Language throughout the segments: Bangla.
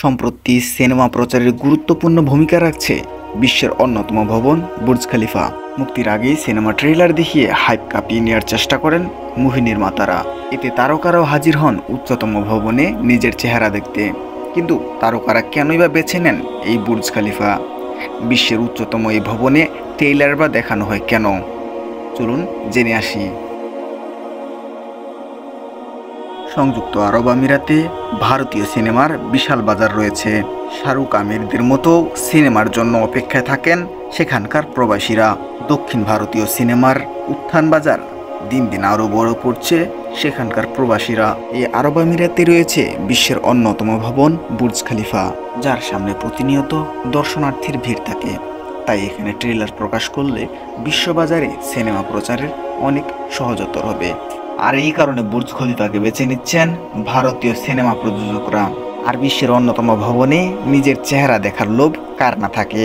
সম্প্রতি সিনেমা প্রচারের গুরুত্বপূর্ণ ভূমিকা রাখছে বিশ্বের অন্যতম ভবন, বুর্জ খালিফা। মুক্তির আগেই সিনেমা ট্রেলার দেখিয়ে হাইপ কাঁপিয়ে নেওয়ার চেষ্টা করেন মুভি নির্মাতারা। এতে তারকারাও হাজির হন উচ্চতম ভবনে নিজের চেহারা দেখতে। কিন্তু তারকারা কেনই বা বেছে নেন এই বুর্জ খালিফা? বিশ্বের উচ্চতম এই ভবনে ট্রেইলার বা দেখানো হয় কেন? চলুন জেনে আসি। সংযুক্ত আরব আমিরাতে ভারতীয় সিনেমার বিশাল বাজার রয়েছে। শাহরুখ আমিরদের মতো সিনেমার জন্য অপেক্ষায় থাকেন সেখানকার প্রবাসীরা। দক্ষিণ ভারতীয় সিনেমার উত্থান বাজার দিন দিন আরও বড় করছে সেখানকার প্রবাসীরা। এই আরব আমিরাতে রয়েছে বিশ্বের অন্যতম ভবন বুর্জ খলিফা, যার সামনে প্রতিনিয়ত দর্শনার্থীর ভিড় থাকে। তাই এখানে ট্রেলার প্রকাশ করলে বিশ্ববাজারে সিনেমা প্রচারের অনেক সহজতর হবে। আর এই কারণে বুর্জ খলিফাকে বেছে নিচ্ছেন ভারতীয় সিনেমা প্রযোজকরা। আর বিশ্বের অন্যতম ভবনে নিজের চেহারা দেখার লোভ কার না থাকে।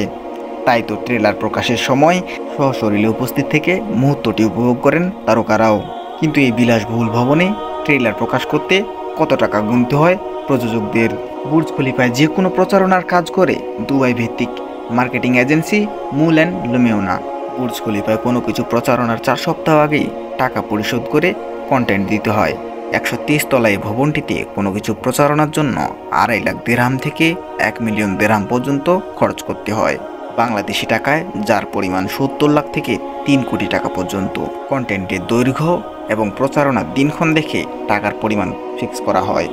তাই তো ট্রেলার প্রকাশের সময় সশরীরে উপস্থিত থেকে মুহূর্তটি উপভোগ করেন তারকারাও। কিন্তু এই বিলাসবহুল ভবনে ট্রেলার প্রকাশ করতে কত টাকা গুনতে হয় প্রযোজকদের? বুর্জ খলিফায় যে কোনো প্রচারণার কাজ করে দুবাই ভিত্তিক মার্কেটিং এজেন্সি মুল অ্যান্ড লুমিওনা। বুর্জ খলিফায় কোনো কিছু প্রচারণার চার সপ্তাহ আগেই টাকা পরিশোধ করে কন্টেন্ট দিতে হয়। একশো তেইশ তলায় ভবনটিতে কোনো কিছু প্রচারণার জন্য আড়াই লাখ দেরাম থেকে এক মিলিয়ন দেরাম পর্যন্ত খরচ করতে হয়। বাংলাদেশি টাকায়, যার পরিমাণ সত্তর লাখ থেকে তিন কোটি টাকা পর্যন্ত। কন্টেন্টের দৈর্ঘ্য এবং প্রচারণার দিনক্ষণ দেখে টাকার পরিমাণ ফিক্স করা হয়।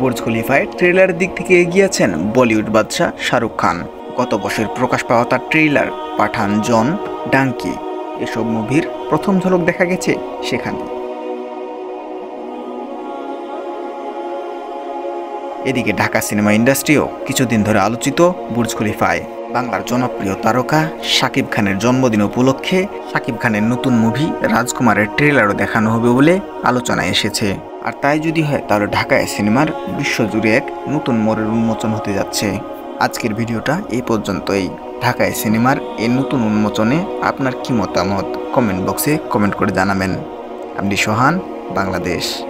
বুর্জ খলিফায় ট্রেলারের দিক থেকে এগিয়েছেন বলিউড বাদশাহ শাহরুখ খান। গত বছর প্রকাশ পাওয়া তার ট্রেইলার পাঠান জন ডাঙ্কি। এসব মুভির প্রথম ঝলক দেখা গেছে সেখানে। এদিকে ঢাকা সিনেমা ইন্ডাস্ট্রিও কিছুদিন ধরে আলোচিত বুর্জ খলিফায়। বাংলার জনপ্রিয় তারকা শাকিব খানের জন্মদিন উপলক্ষে শাকিব খানের নতুন মুভি রাজকুমারের ট্রেলারও দেখানো হবে বলে আলোচনায় এসেছে। আর তাই যদি হয়, তাহলে ঢাকায় সিনেমার বিশ্বজুড়ে এক নতুন মোড়ের উন্মোচন হতে যাচ্ছে। আজকের ভিডিওটা এই পর্যন্তই। ঢাকায় সিনেমার এই নতুন উন্মোচনে আপনার কী মতামত? কমেন্ট বক্সে কমেন্ট করে জানাবেন। আপনি সোহান, বাংলাদেশ।